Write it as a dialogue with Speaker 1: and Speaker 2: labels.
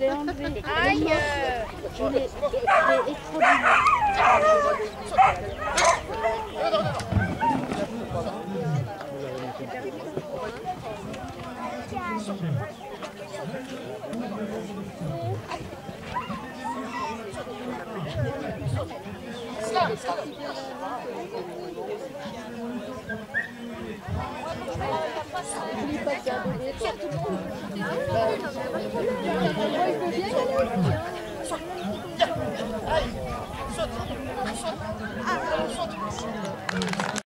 Speaker 1: l'ai enlevé.
Speaker 2: Aïe
Speaker 1: Je l'ai.
Speaker 2: N'oublie pas. Suốt. Suốt. Suốt.